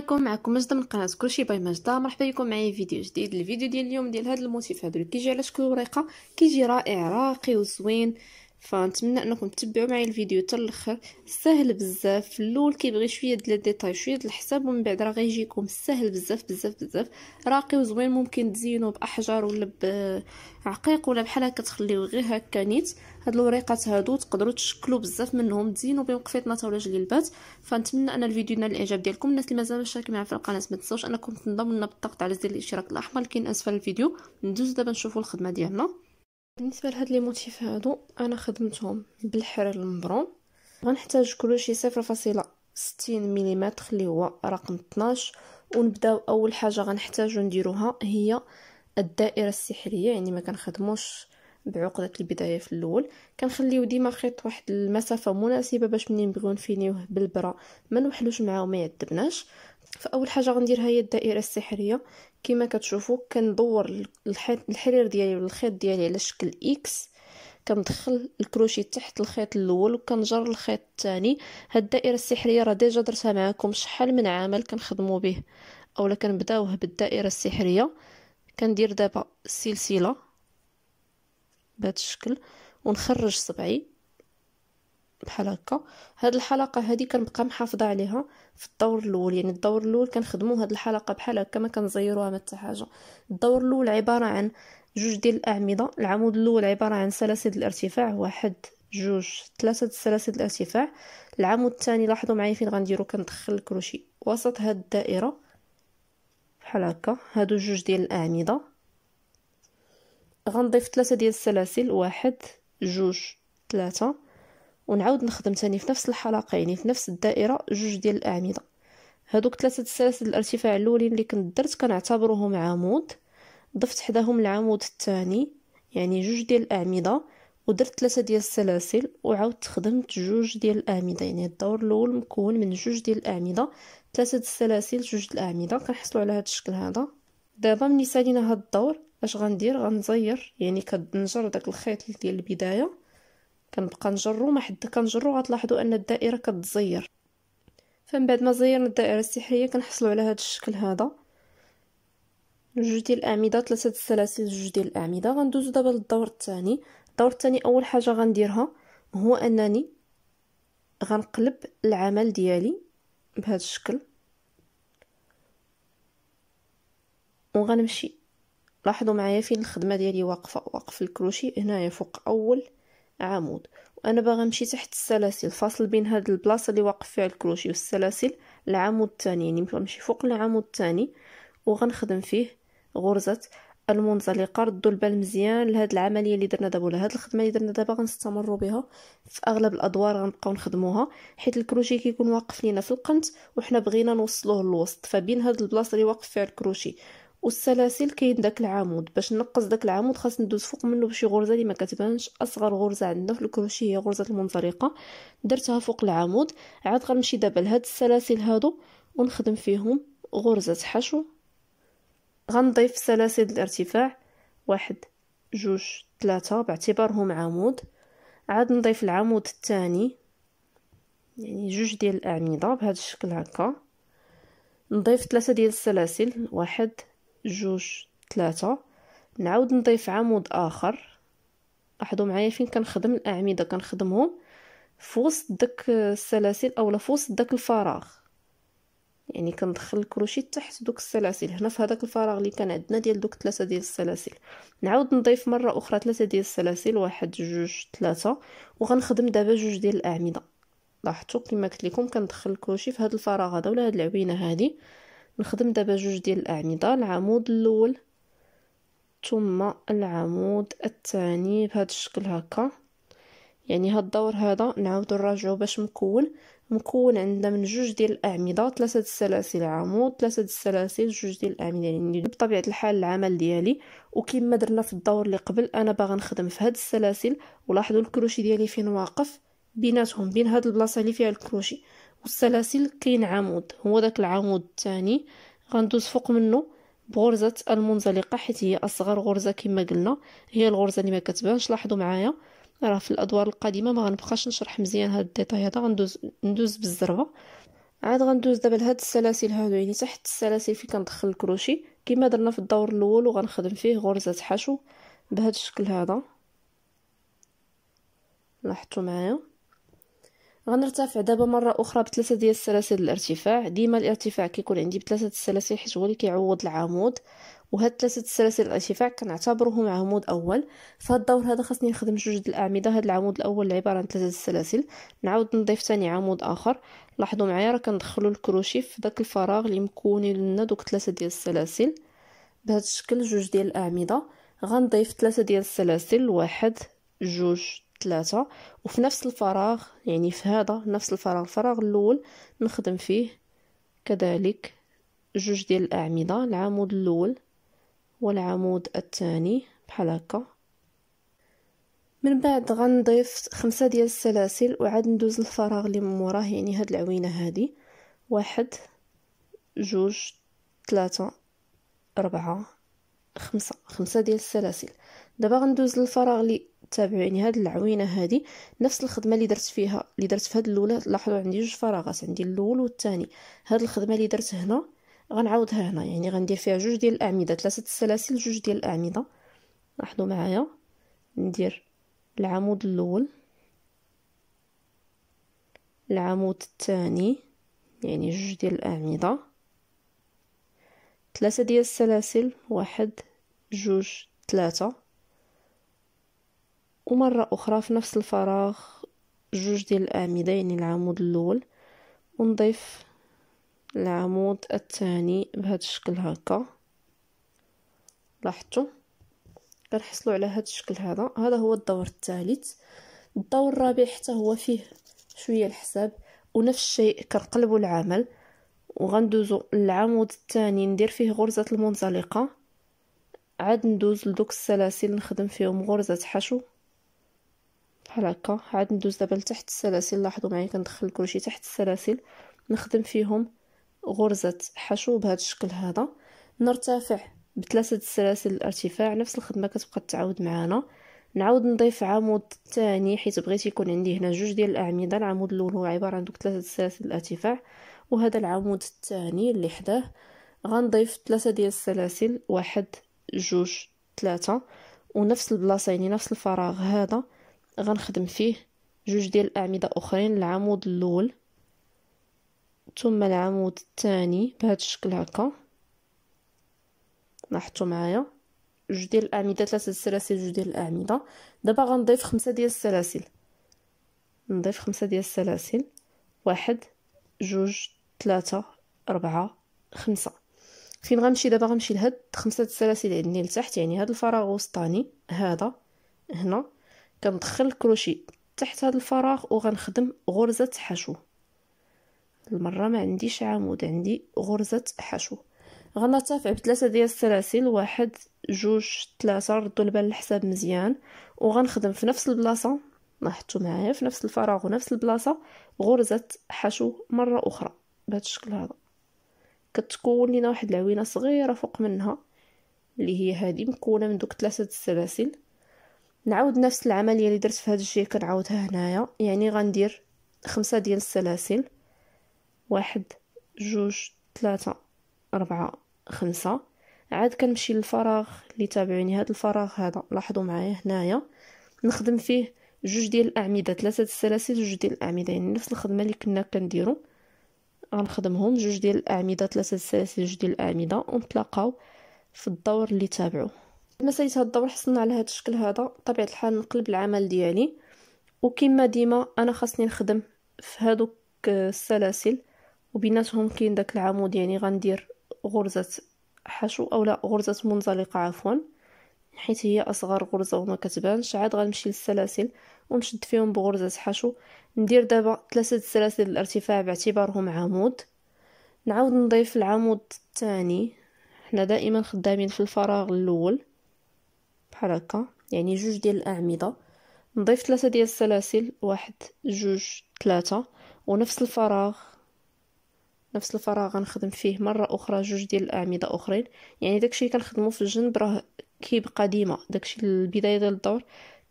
عليكم. معكم مجده من قناة كلشي by مجده مرحبا بكم معايا فيديو جديد. الفيديو ديال اليوم ديال هذا الموتيف هذا اللي كيجي على شكل ورقة. كيجي رائع راقي وزوين. فنتمنى أنكم تتبعوا معايا الفيديو حتى الأخر. سهل بزاف. في الأول كيبغي شوية ديال الديتاي شوية ديال الحساب ومن بعد راه غيجيكم. سهل بزاف بزاف بزاف. راقي وزوين ممكن تزينوا بأحجار ولا بعقيق ولا بحال هكا تخليوه غير هكا نيت. هاد الوريقات هادو تقدروا تشكلوا بزاف منهم. تزينوا بهم قفيطنات ولا جليلبات فنتمنى أن الفيديو ينال الإعجاب ديالكم. الناس اللي مازال مشاركين معنا في القناة ما تنساوش أنكم تنضموا لنا بالضغط على زر الاشتراك الأحمر كاين اسفل الفيديو. ندوزو دابا نشوفوا الخدمة ديالنا. بالنسبة لهاد لي موتيف هادو أنا خدمتهم بالحرير المبرون. غنحتاج كلشي صفر فاصلة ستين ملم اللي هو رقم 12 ونبداو أول حاجة غنحتاجو نديروها هي الدائرة السحرية يعني ما كنخدموش بعقدة البداية في الأول. كنخليو ديما خيط واحد المسافة مناسبة باش منين نبغيو نفينيوه بالبرا ما نوحلوش معاه وما يعذبناش. فأول حاجة غندير هي الدائرة السحرية. كما كتشوفوا كندور الحرير ديالي ولا الخيط ديالي على شكل X كندخل الكروشي تحت الخيط الأول وكنجر الخيط الثاني هاد الدائرة السحرية راه déjà درتها معكم شحال من عمل كنخدموا به. أولا كنبداوه بالدائرة السحرية كندير دابا سلسلة بهذا الشكل ونخرج صبعي. بحال هكا هاد الحلقة هذه كنبقى محافظة عليها في الدور الأول. يعني الدور الأول كنخدموا هاد الحلقة بحال هكا ما كنزيروها ما حتى حاجة. الدور الأول عبارة عن جوج ديال الأعمدة. العمود الأول عبارة عن سلاسل الارتفاع واحد جوج ثلاثة سلاسل الارتفاع. العمود الثاني لاحظوا معايا فين غنديرو؟ كندخل الكروشي. وسط هاد الدائرة بحال هكا. هادو جوج ديال الأعمدة. غنضيف ثلاثة ديال السلاسل. واحد جوج ثلاثة. ونعاود نخدم تاني في نفس الحلقة يعني في نفس الدائرة جوج ديال الأعمدة. هادوك ثلاثة السلاسل الارتفاع الأولين اللي كنت درت كنعتبرهم عمود. ضفت حداهم العمود الثاني يعني جوج ديال الأعمدة ودرت ثلاثة ديال السلاسل وعاودت خدمت جوج ديال الأعمدة. يعني الدور الأول مكون من جوج ديال الأعمدة ثلاثة السلاسل جوج الأعمدة. كنحصلوا على هذا الشكل هذا. دابا ملي سالينا هاد الدور اش غندير؟ غنزير يعني كنجر داك الخيط ديال البداية. كنبقى نجرو ما حد كنجرو غتلاحظوا أن الدائرة كتزير. فمن بعد ما زيرنا الدائرة السحرية كنحصلوا على هذا الشكل هذا. جوج ديال الأعمدة ثلاثة السلاسل جوج ديال الأعمدة. غندوزو دابا للدور الثاني. الدور الثاني أول حاجة غنديرها هو أنني غنقلب العمل ديالي بهذا الشكل. وغنمشي. لاحظوا معايا فين الخدمة ديالي واقفة. واقف الكروشي هنايا فوق أول. عمود. وأنا باغا نمشي تحت السلاسل. فاصل بين هاد البلاصة اللي واقف فيها الكروشي والسلاسل العمود الثاني يعني نمشي فوق العمود الثاني وغنخدم فيه غرزة المنزلقه ردوا البال مزيان لهاد العملية اللي درنا دابا. ولا هاد الخدمة اللي درنا دابا غنستمروا بها في أغلب الأدوار غنبقاو نخدموها. حيت الكروشي كيكون واقف لينا في القنت وحنا بغينا نوصلوه للوسط. فبين هاد البلاصة اللي واقف فيها الكروشي والسلاسل كاين داك العمود. باش نقص داك العمود خاص ندوز فوق منه بشي غرزة اللي ما كتبانش. أصغر غرزة عندنا في الكروشي هي غرزة المنزلقه درتها فوق العمود. عاد غنمشي دابا لهاد السلاسل هادو ونخدم فيهم غرزة حشو غنضيف سلاسل الارتفاع. واحد جوج ثلاثة باعتبارهم عمود. عاد نضيف العمود الثاني. يعني جوج ديال الأعمدة بهذا الشكل هكا. نضيف ثلاثة ديال السلاسل. واحد جوج ثلاثة نعاود نضيف عمود آخر. لاحظوا معايا فين كنخدم؟ الأعمدة كنخدمهم في وسط داك السلاسل اولا في وسط داك الفراغ. يعني كندخل الكروشي تحت دوك السلاسل. هنا في هذاك الفراغ اللي كان عندنا ديال دوك ثلاثة ديال السلاسل. نعاود نضيف مرة أخرى ثلاثة ديال السلاسل. واحد جوج ثلاثة وغنخدم دابا جوج ديال الأعمدة. لاحظتوا كما قلت لكم كندخل الكروشي في هذا الفراغ هذا ولا هاد العوينة هذه نخدم دابا جوج ديال الأعمدة العمود الأول ثم العمود الثاني بهذا الشكل هكا. يعني هاد الدور هذا نعاودو نراجعو باش مكون. مكون عندنا من جوج ديال الأعمدة ثلاثة السلاسل عمود ثلاثة السلاسل جوج ديال الأعمدة. يعني بطبيعة الحال العمل ديالي وكما درنا في الدور اللي قبل أنا باغا نخدم في هاد السلاسل. ولاحظوا الكروشي ديالي فين واقف؟ بيناتهم بين هاد البلاصة اللي فيها الكروشي والسلاسل كاين عمود. هو داك العمود الثاني غندوز فوق منه بغرزة المنزلقة حيت هي أصغر غرزة كما قلنا. هي الغرزة اللي ما كتبانش لاحظوا معايا. راه في الأدوار القادمه ما غنبقاش نشرح مزيان هاد ال détail هذا. غندوز ندوز بالزربة. عاد غندوز دابا لهاد السلاسل هادو يعني تحت السلاسل فين كندخل الكروشي. كما درنا في الدور الأول وغنخدم فيه غرزة حشو بهذا الشكل هذا. لاحظتوا معايا؟ غنرتفع دابا مرة أخرى بثلاثة ديال السلاسل الارتفاع. ديما الارتفاع كيكون عندي بثلاثة السلاسل حيت هو اللي كيعوض العمود. وهاد ثلاثة السلاسل الارتفاع كنعتبرهم عمود أول. فهاد الدور هذا خاصني نخدم جوج د الأعمدة. هاد العمود الأول عبارة عن ثلاثة السلاسل. نعاود نضيف ثاني عمود آخر. لاحظوا معايا راه كندخلو الكروشي في داك الفراغ اللي مكون لنا دوك ثلاثة ديال السلاسل. بهذا الشكل جوج ديال الأعمدة. غنضيف ثلاثة ديال السلاسل. واحد جوج ثلاثة وفي نفس الفراغ يعني في هذا نفس الفراغ الفراغ الأول نخدم فيه كذلك جوج ديال الأعمدة العمود الأول والعمود الثاني بحال هكا. من بعد غنضيف خمسة ديال السلاسل وعاد ندوز الفراغ اللي من موراه يعني هاد العوينة هادي. واحد جوج ثلاثة أربعة خمسة خمسة ديال السلاسل. دابا غندوز للفراغ اللي تابعوا يعني هاد العوينة هادي نفس الخدمة اللي درت فيها اللي درت في هاد الأولى لاحظوا عندي جوج فراغات عندي الأول والثاني هاد الخدمة اللي درت هنا غنعاودها هنا يعني غندير فيها جوج ديال الأعمدة ثلاثة السلاسل جوج ديال الأعمدة. لاحظوا معايا ندير العمود الأول العمود الثاني يعني جوج ديال الأعمدة. ثلاثة ديال السلاسل واحد جوج ثلاثة ومرة أخرى في نفس الفراغ جوج ديال الأعمدة يعني العمود الأول ونضيف العمود الثاني بهذا الشكل هكا. لاحظتوا؟ كنحصلوا على هذا الشكل هذا. هذا هو الدور الثالث. الدور الرابع حتى هو فيه شوية الحساب ونفس الشيء كنقلبوا العمل وغندوزو للعمود الثاني ندير فيه غرزة المنزلقة. عاد ندوز لدوك السلاسل نخدم فيهم غرزة حشو. بحال هكا. عاد ندوز دابا لتحت السلاسل. لاحظوا معايا كندخل الكروشي تحت السلاسل. نخدم فيهم غرزة حشو بهذا الشكل هذا. نرتفع بثلاثة السلاسل الارتفاع. نفس الخدمة كتبقى تعاود معانا. نعاود نضيف عمود ثاني حيت بغيت يكون عندي هنا جوج ديال الأعمدة. العمود الأول هو عبارة عن دوك ثلاثة السلاسل الارتفاع. وهذا العمود الثاني اللي حداه. غنضيف ثلاثة ديال السلاسل. واحد جوج ثلاثة ونفس البلاصة يعني نفس الفراغ هذا. غنخدم فيه جوج ديال الأعمدة أخرين العمود الأول ثم العمود الثاني بهذا الشكل هكا. لاحظتوا معايا؟ جوج ديال الأعمدة ثلاثة السلاسل جوج ديال الأعمدة. دابا غنضيف خمسة ديال السلاسل. نضيف خمسة ديال السلاسل. واحد جوج ثلاثة أربعة خمسة. فين غنمشي؟ دابا غنمشي لهاد خمسة السلاسل عندي لتحت يعني هاد الفراغ الوسطاني هذا هنا. كندخل الكروشي تحت هذا الفراغ وغنخدم غرزة حشو. المرة ما عنديش عمود عندي غرزة حشو. غنرتفع بثلاثة ديال السلاسل واحد جوج ثلاثة ردوا البال الحساب مزيان. وغنخدم في نفس البلاصة لاحظتوا معايا في نفس الفراغ ونفس البلاصة غرزة حشو مرة أخرى. بهذا الشكل هذا. كتكون لينا واحد العوينة صغيرة فوق منها اللي هي هذه مكونة من دوك ثلاثة السلاسل. نعاود نفس العملية اللي درت في هذا الشيء كنعاودها هنايا. يعني غندير خمسة ديال السلاسل. واحد جوج ثلاثة أربعة خمسة. عاد كنمشي للفراغ اللي تابعوني هذا الفراغ هذا لاحظوا معايا هنايا. نخدم فيه جوج ديال الأعمدة ثلاثة السلاسل جوج ديال الأعمدة. يعني نفس الخدمة اللي كنا كنديرو. غنخدمهم جوج ديال الأعمدة ثلاثة السلاسل جوج ديال الأعمدة. ونتلاقاو في الدور اللي تابعو مساليت هاد الدور حصلنا على هاد الشكل هذا بطبيعه الحال نقلب العمل ديالي. وكما ديما أنا خاصني نخدم في هادوك السلاسل. وبيناتهم كاين داك العمود يعني غندير غرزة حشو اولا غرزة منزلقة عفوا. حيت هي أصغر غرزة وما كتبانش عاد غنمشي للسلاسل ونشد فيهم بغرزة حشو. ندير دابا ثلاثة السلاسل الارتفاع باعتبارهم عمود. نعاود نضيف العمود الثاني. حنا دائما خدامين في الفراغ الأول. هكا يعني جوج ديال الأعمدة. نضيف ثلاثة ديال السلاسل واحد جوج ثلاثة ونفس الفراغ نفس الفراغ غنخدم فيه مرة أخرى جوج ديال الأعمدة أخرين. يعني داكشي اللي كنخدمو في الجنب راه كيبقى ديما. داكشي البداية ديال الدور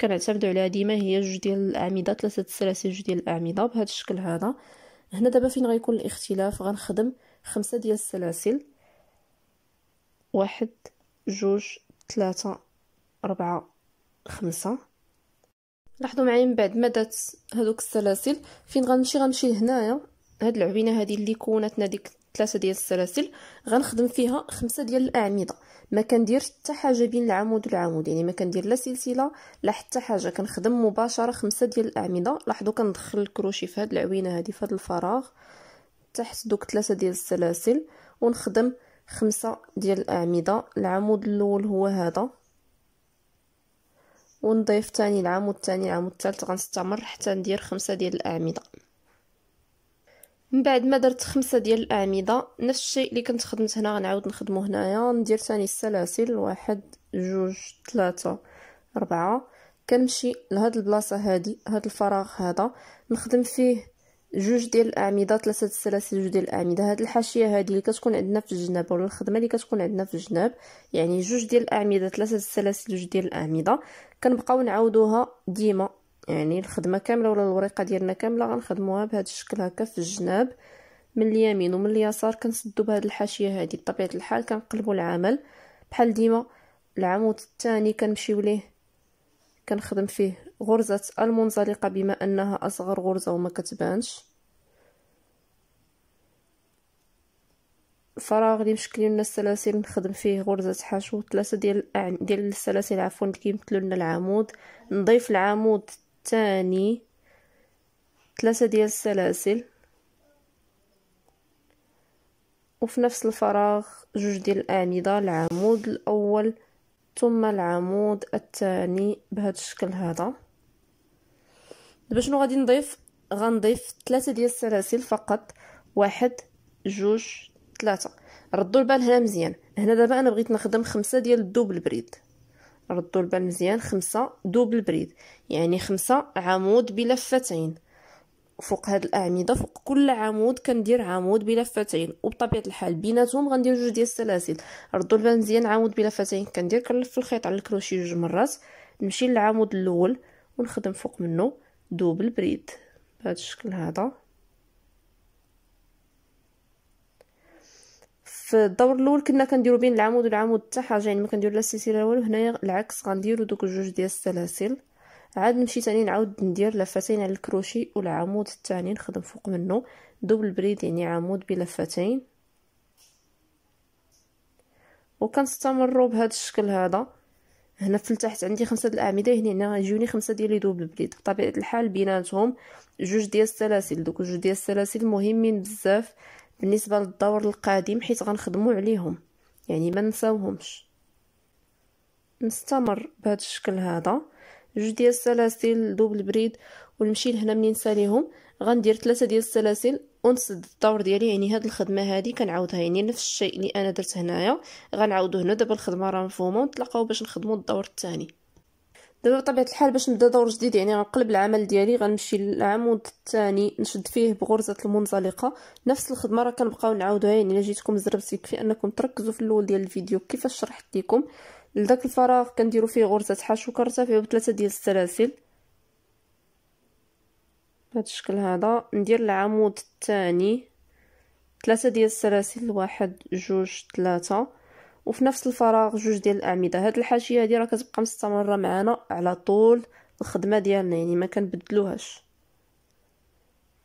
كنعتمدوا عليها ديما هي جوج ديال الأعمدة ثلاثة السلاسل جوج ديال الأعمدة بهذا الشكل هذا. هنا دابا فين غيكون الاختلاف؟ غنخدم خمسة ديال السلاسل. واحد جوج ثلاثة أربعة خمسة. لاحظوا معايا من بعد ما دات هذوك السلاسل؟ فين غنمشي؟ غنمشي لهنايا. هاد العبينه هذه اللي كونتنا ديك ثلاثة ديال السلاسل غنخدم فيها خمسة ديال الأعمدة. ما كنديرش حتى حاجة بين العمود والعمود يعني ما كندير لا سلسلة لا حتى حاجة. كنخدم مباشرة خمسة ديال الأعمدة. لاحظوا كندخل الكروشي في هاد العوينه هذه في هاد الفراغ تحت دوك ثلاثة ديال السلاسل ونخدم خمسة ديال الأعمدة. العمود الأول هو هذا. ونضيف تاني العمود الثاني العمود الثالث غنستمر حتى ندير خمسة ديال الأعمدة. من بعد ما درت خمسة ديال الأعمدة نفس الشيء اللي كنت خدمت هنا غنعاود نخدمو هنايا. ندير تاني السلاسل واحد جوج ثلاثة أربعة كنمشي لهاد البلاصة هادي هاد الفراغ هذا. نخدم فيه جوج ديال الأعمدة ثلاثة السلاسل جوج ديال الأعمدة. هاد الحاشية هادي اللي كتكون عندنا في الجناب ولا الخدمة اللي كتكون عندنا في الجناب يعني جوج ديال الأعمدة ثلاثة السلاسل جوج ديال الأعمدة. كنبقاو نعاودوها ديما. يعني الخدمة كاملة ولا الوريقه ديالنا كاملة غنخدموها بهذا الشكل هكا في الجناب. من اليمين ومن اليسار كنسدو بهاد الحاشية هادي بطبيعة الحال كنقلبوا العمل. بحال ديما العمود الثاني كنمشيو ليه كنخدم فيه غرزة المنزلقة بما أنها أصغر غرزة وما كتبانش. الفراغ اللي مشكل لنا السلاسل نخدم فيه غرزة حشو ثلاثة ديال ديال السلاسل عفوا اللي كيمثلوا لنا العمود. نضيف العمود الثاني ثلاثة ديال السلاسل. وفي نفس الفراغ جوج ديال الأعمدة العمود الأول ثم العمود الثاني بهذا الشكل هذا. دابا شنو غادي نضيف؟ غنضيف ثلاثة ديال السلاسل فقط واحد جوج ثلاثة. ردوا البال هنا مزيان. هنا دابا أنا بغيت نخدم خمسة ديال ال double bride. ردوا البال مزيان. خمسة double bride. يعني خمسة عمود بلفتين فوق هاد الأعمدة فوق كل عمود كندير عمود بلفتين وبطبيعة الحال بيناتهم غندير جوج ديال السلاسل. ردوا البال مزيان. عمود بلفتين كندير. كنلف الخيط على الكروشي جوج مرات. نمشي للعمود الأول ونخدم فوق منه double bride. بهذا الشكل هذا. في الدور الأول كنا كنديرو بين العمود والعمود حتى حاجة يعني ما كنديرو لا السلسلة والو هنايا العكس غنديرو دوك جوج ديال السلاسل. عاد نمشي تاني نعاود ندير لفتين على الكروشي والعمود الثاني نخدم فوق منه double bride يعني عمود بلفتين وكنستمروا بهذا الشكل هذا. هنا في التحت عندي خمسة الأعمدة هنا غيجوني خمسة ديال les doubles brides. بطبيعة الحال بيناتهم جوج ديال السلاسل. دوك جوج ديال السلاسل مهمين بزاف. بالنسبة للدور القادم حيت غنخدموا عليهم. يعني ما نساوهمش. نستمر بهذا الشكل هذا. جوج ديال السلاسل double bride ونمشي لهنا منين نساليهم غندير ثلاثة ديال السلاسل ونسد الدور ديالي. يعني هاد الخدمة هادي كنعاودها. يعني نفس الشيء اللي أنا درت هنايا. غنعاودو هنا. دابا الخدمة راه مفهومة ونتلاقاو باش نخدمو الدور الثاني. دابا بطبيعة الحال باش نبدا دور جديد يعني غنقلب العمل ديالي غنمشي للعمود الثاني نشد فيه بغرزة المنزلقة. نفس الخدمة راه كنبقاو نعاودوها يعني إلا جيتكم زربت يكفي أنكم تركزوا في الأول ديال الفيديو كيفاش شرحت لكم لذاك الفراغ كنديروا فيه غرزة حشو كنرتفعوا بثلاثة ديال السلاسل. بهذا الشكل هذا ندير العمود الثاني. ثلاثة ديال السلاسل واحد جوج ثلاثة. وفي نفس الفراغ جوج ديال الأعمدة. هاد الحاشية هادي راه كتبقى مستمرة معنا على طول. الخدمة ديالنا يعني ما كنبدلوهاش.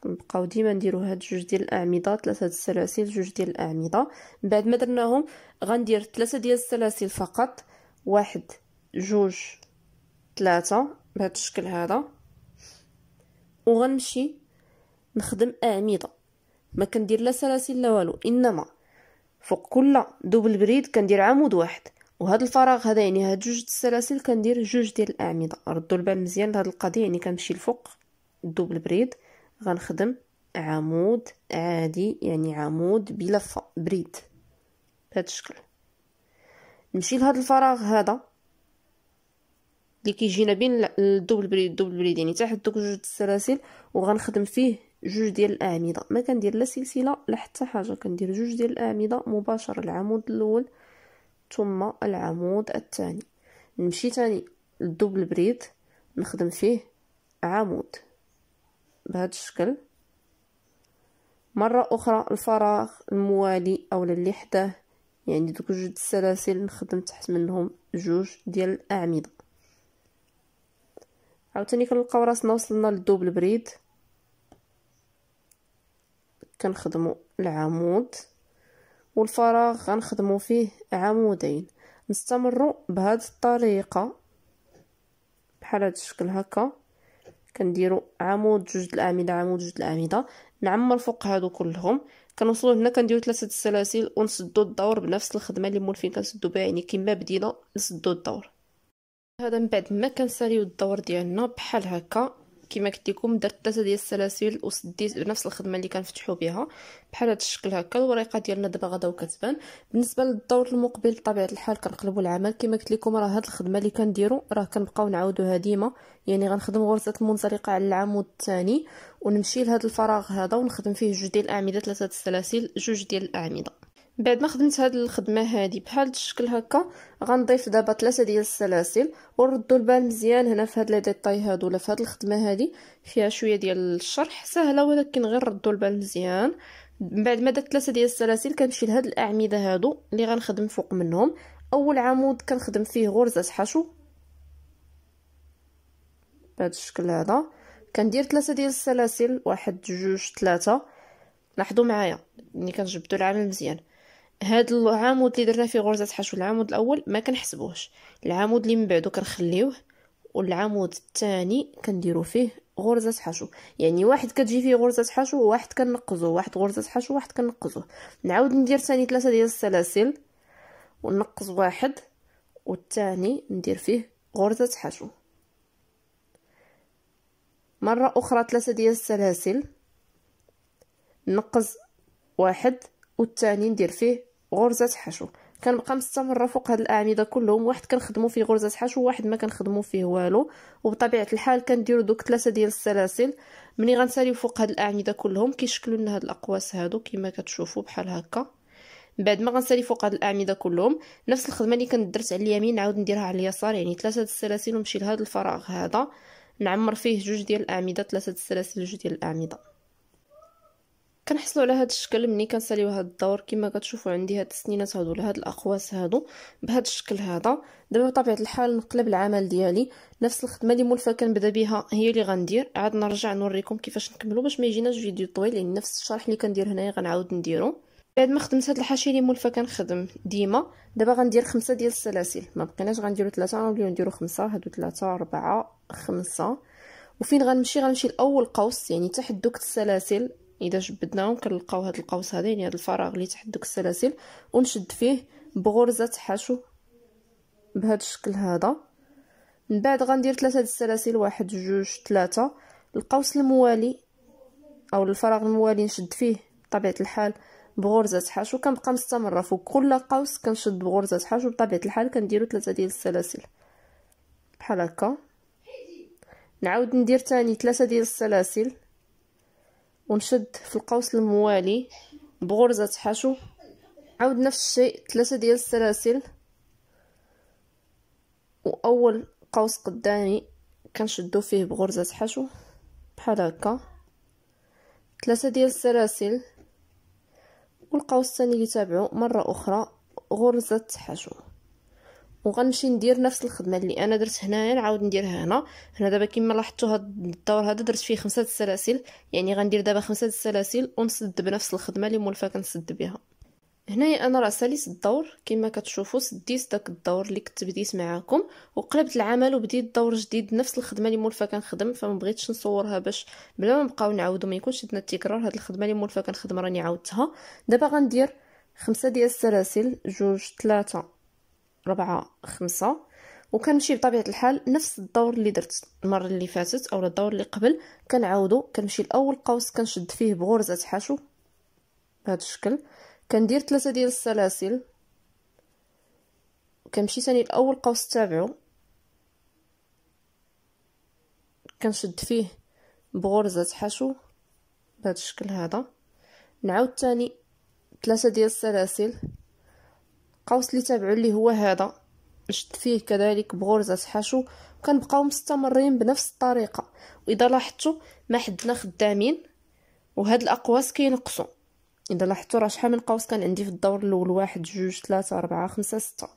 نبقاو ديما نديرو هاد جوج ديال الأعمدة ثلاثة السلاسل جوج ديال الأعمدة. من بعد ما درناهم غندير ثلاثة ديال السلاسل فقط. واحد جوج ثلاثة بهذا الشكل هذا. وغنمشي نخدم أعمدة. ما كندير لا سلاسل لا والو. إنما فوق كل double bride كندير عمود واحد. وهاد الفراغ هذا يعني هاد جوج السلاسل كندير جوج ديال الأعمدة. ردوا البال مزيان لهاد القضية يعني كنمشي الفوق ال double bride غنخدم عمود عادي يعني عمود بلفه bride. بهذا الشكل. نمشي لهاد الفراغ هذا. اللي كيجينا بين ال double bride ال double bride يعني تحت دوك جوج السلاسل وغنخدم فيه جوج ديال الأعمدة. ما كندير لا سلسلة لا حتى حاجة. كندير جوج ديال الأعمدة مباشرة. العمود الأول ثم العمود الثاني. نمشي تاني لل double bride. نخدم فيه عمود بهذا الشكل. مرة أخرى الفراغ الموالي أو اللي حداه. يعني دوك جوج السلاسل نخدم تحت منهم جوج ديال الأعمدة. عاوتاني كنلقاو راسنا وصلنا للدوبل بريد. كنخدمو العمود والفراغ غنخدمو فيه عمودين. نستمروا بهذه الطريقة بحال هذا الشكل هكا. كنديروا عمود جوج الأعمدة عمود جوج الأعمدة. نعمر فوق هادو كلهم. كنوصلوا هنا كنديروا ثلاثة السلاسل ونسدوا الدور بنفس الخدمة اللي مولفين كنسدوا بها يعني كما بدينا نسدوا الدور. هذا من بعد ما كنساليو الدور ديالنا بحال هكا. كما قلت لكم درت ثلاثة ديال السلاسل وسديت بنفس الخدمه اللي كنفتحوا بها. بحال هذا الشكل هكا الوريقه ديالنا دابا غدا وكتبان. بالنسبة للدور المقبل بطبيعه الحال كنقلبوا العمل. كما قلت لكم راه هاد الخدمه اللي كنديروا راه كنبقاو نعاودوها ديما. يعني غنخدم غرزه المنزلقه على العمود الثاني ونمشي لهذا الفراغ هذا ونخدم فيه جوج ديال الاعمده ثلاثة السلاسل جوج ديال الأعمدة. بعد ما خدمت هاد الخدمة هادي بحال الشكل هكا غنضيف دابا ثلاثة ديال السلاسل ونردوا البال مزيان هنا في هاد les détails هادو ولا في هاد الخدمة هادي فيها شوية ديال الشرح سهلة ولكن غير ردوا البال مزيان. بعد ما درت ثلاثة ديال السلاسل كنمشي لهاد الأعمدة هادو اللي غنخدم فوق منهم. أول عمود كنخدم فيه غرزة حشو بهذا الشكل هذا. كندير ثلاثة ديال السلاسل واحد جوج ثلاثة لاحظوا معايا ملي كنجبدوا العمل مزيان. هاد العمود اللي درنا فيه غرزة حشو العمود الأول ما كنحسبوهش. العمود اللي من بعدو كنخليوه والعمود الثاني كنديرو فيه غرزة حشو. يعني واحد كتجي فيه غرزة حشو وواحد كنقزوه واحد غرزة حشو وواحد كنقزوه نعاود ندير ثاني ثلاثة ديال السلاسل ونقز واحد والثاني ندير فيه غرزة حشو. مرة أخرى ثلاثة ديال السلاسل نقز واحد والثاني ندير فيه غرزة حشو. كنبقى مستمرة فوق هاد الأعمدة كلهم واحد كنخدمو فيه غرزة حشو وواحد ما كنخدمو فيه والو. وبطبيعة الحال كنديرو دوك ثلاثة ديال السلاسل. ملي غنساليو فوق هاد الأعمدة كلهم كيشكلوا لنا هاد الأقواس هادو كما كتشوفوا بحال هكا. بعد ما غنسالي فوق هاد الأعمدة كلهم نفس الخدمة اللي كنت درت على اليمين نعاود نديرها على اليسار. يعني ثلاثة السلاسل ونمشي لهاد الفراغ هذا. نعمر فيه جوج ديال الأعمدة ثلاثة السلاسل جوج ديال الأعمدة. كنحصلوا على هذا الشكل ملي كنساليو هذا الدور. كما كتشوفوا عندي هاد السنينات هادو ولا هاد الأقواس هادو بهذا الشكل هذا. دابا بطبيعة الحال نقلب العمل ديالي نفس الخدمة اللي مولفة كنبدأ بها هي اللي غندير. عاد نرجع نوريكم كيفاش نكملوا باش ما يجيناش فيديو طويل يعني نفس الشرح اللي كندير هنايا غنعاود نديرو. بعد ما خدمت هاد الحاشية اللي مولفة كنخدم ديما دابا غندير خمسة ديال السلاسل. ما بقيناش غنديرو ثلاثة غنوليو نديرو خمسة هادو ثلاثة أربعة خمسة. وفين غنمشي؟ غنمشي لأول قوس يعني تحت دوك السلاسل. إذا جبدناهم كنلقاو هذا القوس هذا يعني هذا الفراغ اللي تحت دوك السلاسل ونشد فيه بغرزة حشو بهذا الشكل هذا. من بعد غندير ثلاثة السلاسل واحد جوج ثلاثة القوس الموالي أو الفراغ الموالي نشد فيه بطبيعة الحال بغرزة حشو. كنبقى مستمرة فوق كل قوس كنشد بغرزة حشو بطبيعة الحال كنديرو ثلاثة ديال السلاسل. بحال هكا. نعاود ندير تاني ثلاثة ديال السلاسل. ونشد في القوس الموالي بغرزة حشو. عاود نفس الشيء ثلاثة ديال السلاسل. وأول قوس قدامي كنشدو فيه بغرزة حشو بحال هكا. ثلاثة ديال السلاسل. والقوس الثاني اللي تابعو مرة أخرى غرزة حشو. وغنمشي ندير نفس الخدمة اللي أنا درت هنايا نعاود نديرها هنا. هنا دابا كما لاحظتوا هذا الدور هذا درت فيه خمسة السلاسل يعني غندير دابا خمسة السلاسل ونسد بنفس الخدمة اللي مولفة كنسد بها. هنايا أنا راه ساليت الدور كما كتشوفوا سديت داك الدور اللي كنت بديت معاكم وقلبت العمل وبديت دور جديد نفس الخدمة اللي مولفة كنخدم فما بغيتش نصورها باش بلا ما نبقاو نعاودو ما يكونش عندنا التكرار هاد الخدمة اللي مولفة كنخدم راني عاودتها. دابا غندير خمسة ديال السلاسل جوج ثلاثة ربعة خمسة. وكنمشي بطبيعة الحال نفس الدور اللي درت المرة اللي فاتت أو الدور اللي قبل. كنعاودو كنمشي لاول قوس كنشد فيه بغرزة حشو بهذا الشكل. كندير ثلاثة ديال السلاسل. كنمشي ثاني لاول قوس تابعو. كنشد فيه بغرزة حشو بهذا الشكل هذا. نعاود ثاني ثلاثة ديال السلاسل. القوس اللي تابعو اللي هو هذا. نشد فيه كذلك بغرزة حشو كنبقاو مستمرين بنفس الطريقة. وإذا لاحظتوا ما حدنا خدامين. وهاد الأقواس كينقصوا إذا لاحظتوا راه شحال من قوس كان عندي في الدور الأول؟ واحد جوج ثلاثة أربعة خمسة ستة.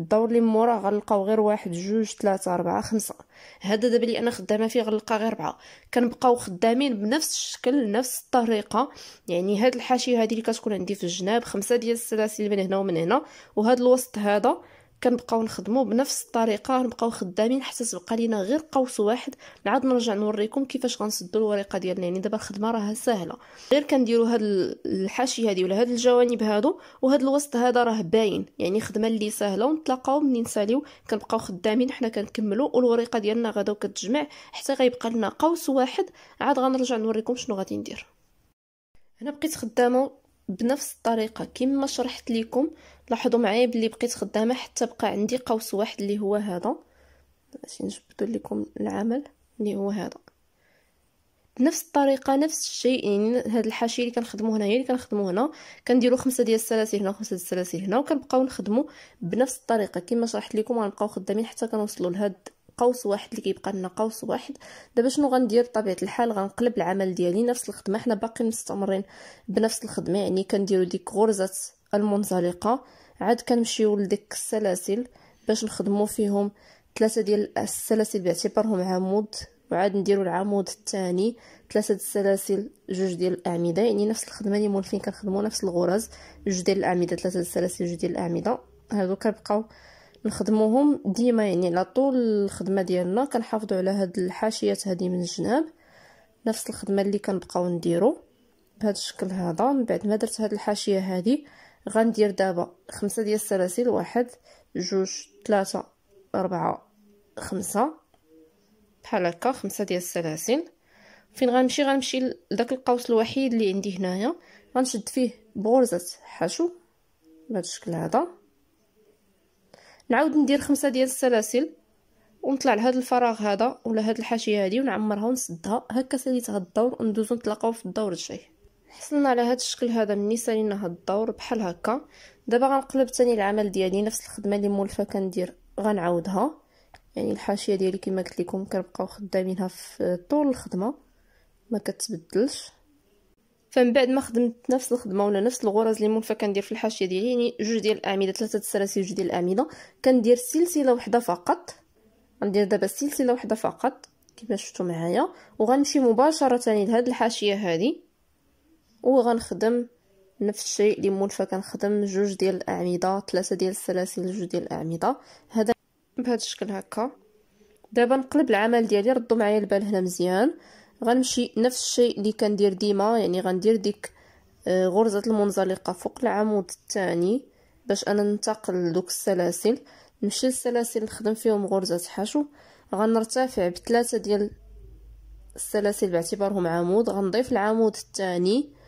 الدور اللي مورا غنلقاو غير واحد جوج ثلاثة أربعة خمسة. هذا دابا اللي أنا خدامة فيه غنلقى غير ربعة كنبقاو خدامين بنفس الشكل نفس الطريقة. يعني هاد الحاشية هذه اللي كتكون عندي في الجناب خمسة ديال السلاسل من هنا ومن هنا. وهاد الوسط هذا كنبقاو نخدمو بنفس الطريقة نبقاو خدامين حتى تبقى لينا غير قوس واحد. نعاود نرجع نوريكم كيفاش غنسدو الورقة ديالنا. يعني دابا الخدمة راها سهلة. غير كنديرو هاد الحاشية هادي ولا هاد الجوانب هادو وهاد الوسط هذا راه باين. يعني خدمة اللي سهلة ونتلاقاو منين نساليو كنبقاو خدامين حنا كنكملو والورقة ديالنا غدا وكتجمع حتى غيبقى لنا قوس واحد. عاد غنرجع نوريكم شنو غادي ندير. هنا بقيت خدامة بنفس الطريقة. كما شرحت لكم لاحظوا معايا بلي بقيت خدامة حتى بقى عندي قوس واحد اللي هو هذا. باش نجبدوا لكم العمل اللي هو هذا. بنفس الطريقة نفس الشيء يعني هاد الحاشية اللي كنخدمو هنايا اللي كنخدمو هنا كنديروا خمسة ديال السلاسل هنا وخمسة ديال السلاسل هنا وكنبقاو نخدمو بنفس الطريقة. كما شرحت لكم غنبقاو خدامين حتى كنوصلوا لهاد قوس واحد اللي كيبقى لنا قوس واحد. دابا شنو غندير؟ بطبيعة الحال غنقلب العمل ديالي نفس الخدمة. حنا باقيين مستمرين بنفس الخدمة يعني كنديروا ديك غرزه المنزلقة. عاد كنمشيو لديك السلاسل باش نخدمو فيهم. ثلاثة ديال السلاسل باعتبارهم عمود وعاد نديرو العمود الثاني ثلاثة السلاسل جوج ديال الأعمدة. يعني نفس الخدمة اللي مولفين كنخدمو نفس الغرز. جوج ديال الأعمدة ثلاثة السلاسل جوج ديال الأعمدة. هادو كنبقاو نخدموهم ديما. يعني على طول الخدمة ديالنا كنحافظوا على هاد الحاشيات هذه من الجناب. نفس الخدمة اللي كنبقاو نديرو. بهذا الشكل هذا من بعد ما درت هاد الحاشية هذه غندير دابا خمسة ديال السلاسل واحد جوج ثلاثة أربعة خمسة. بحال هكا خمسة ديال السلاسل. فين غنمشي؟ غنمشي لداك القوس الوحيد اللي عندي هنايا. غنشد فيه بغرزة حشو بهذا الشكل هذا. نعاود ندير خمسة ديال السلاسل. ونطلع لهذا الفراغ هذا ولا هاد الحاشية هذه ونعمرها ونسدها. هكا ساليت هاد الدور وندوزو نتلاقاو في الدور الجاي. حصلنا على هاد الشكل هذا مني سالينا هاد الدور بحال هكا. دابا غنقلب ثاني العمل ديالي نفس الخدمة اللي مولفة كندير. غنعاودها. يعني الحاشية ديالي كما قلت لكم كنبقاو خدامينها في طول الخدمة. ما كتبدلش. فمن بعد ما خدمت نفس الخدمة ولا نفس الغرز اللي مولفة كندير في الحاشية ديالي يعني جوج ديال الأعمدة ثلاثة السلاسل جوج ديال الأعمدة كندير سلسلة وحدة فقط. غندير دابا سلسلة وحدة فقط كما شفتوا معايا. وغنمشي مباشرة لهاد الحاشية هذه وغنخدم نفس الشيء اللي مولفه كنخدم جوج ديال الأعمدة ثلاثة ديال السلاسل جوج ديال الأعمدة. هذا بهذا الشكل هكا. دابا نقلب العمل ديالي ردوا معايا البال هنا مزيان. غنمشي نفس الشيء اللي كندير ديما يعني غندير ديك آه، غرزة المنزلقة فوق العمود الثاني باش أنا ننتقل لدوك السلاسل. نمشي للسلاسل نخدم فيهم غرزة حشو. غنرتفع بثلاثه ديال السلاسل باعتبارهم عمود. غنضيف العمود الثاني.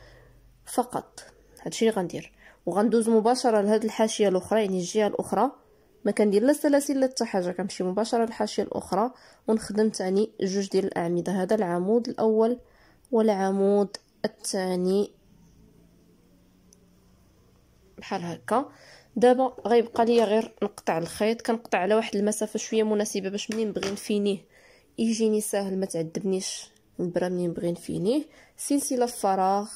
فقط. هادشي اللي غندير. وغندوز مباشرة لهاد الحاشية الأخرى يعني الجهة الأخرى. ما كندير لا السلاسل لا حتى حاجة كنمشي مباشرة للحاشية الأخرى. ونخدم تاني جوج ديال الأعمدة. هذا العمود الأول والعمود الثاني. بحال هكا. دابا غيبقى ليا غير نقطع الخيط. كنقطع على واحد المسافة شوية مناسبة باش منين نبغي نفينيه يجيني ساهل ما تعذبنيش. البرا منين نبغي نفينيه سلسلة فراغ.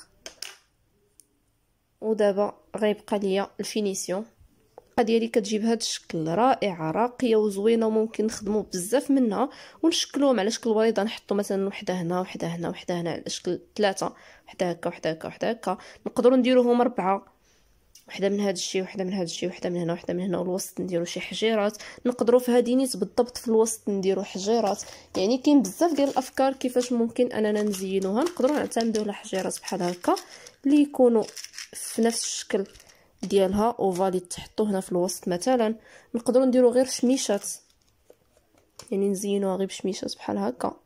ودابا غيبقى ليا ال finition. ديالي كتجيب هذا الشكل رائعه راقية وزوينة وممكن نخدموا بزاف منها ونشكلوهم على شكل وريضه نحطوا مثلا وحدة هنا وحدة هنا وحدة هنا على شكل ثلاثة وحدة هكا وحدة هكا وحدة هكا. نقدروا نديروهم اربعه وحدة من هذا الشيء وحدة من هذا الشيء وحدة من هنا وحدة من هنا. والوسط نديرو شي حجيرات. نقدروا في هذه نيت بالضبط في الوسط نديرو حجيرات. يعني كاين بزاف ديال الأفكار كيفاش ممكن أننا نزينوها. نقدروا نعتمدوا على حجيرات بحال هكا اللي يكونوا في نفس الشكل ديالها اوفالي تحطو هنا في الوسط مثلا. نقدروا نديرو غير شميشات. يعني نزينوها غير بشميشات بحال هكا.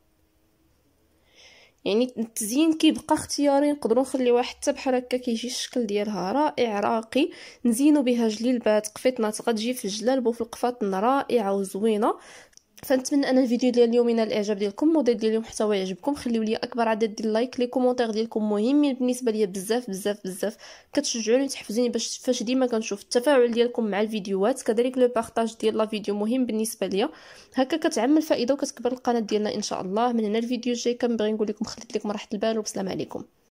يعني التزيين كيبقى اختياري. نقدروا نخليوها حتى بحال هكا كيجي الشكل ديالها رائع راقي. نزينو بها جليلبات قفيطنات غتجي في الجلالب وفي القفاطن رائعة وزوينة. فنتمنى أن الفيديو ديال اليوم ينال الإعجاب ديالكم. الموديل ديال اليوم حتى هو يعجبكم. خليو لي أكبر عدد ديال ال like les commentaires ديالكم مهمين بالنسبة ليا بزاف بزاف بزاف. كتشجعوني وتحفزوني باش فاش ديما كنشوف التفاعل ديالكم مع الفيديوهات. كذلك لو بارطاج ديال لا فيديو مهم بالنسبة ليا. هكا كتعم الفائده وكتكبر القناة ديالنا إن شاء الله. من هنا الفيديو الجاي. كنبغي نقول لكم خليت لكم راحه البال وبسلام عليكم.